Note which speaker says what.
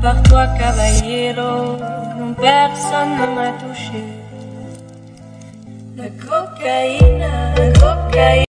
Speaker 1: À part toi, caballero, personne ne m'a touché. La cocaïne.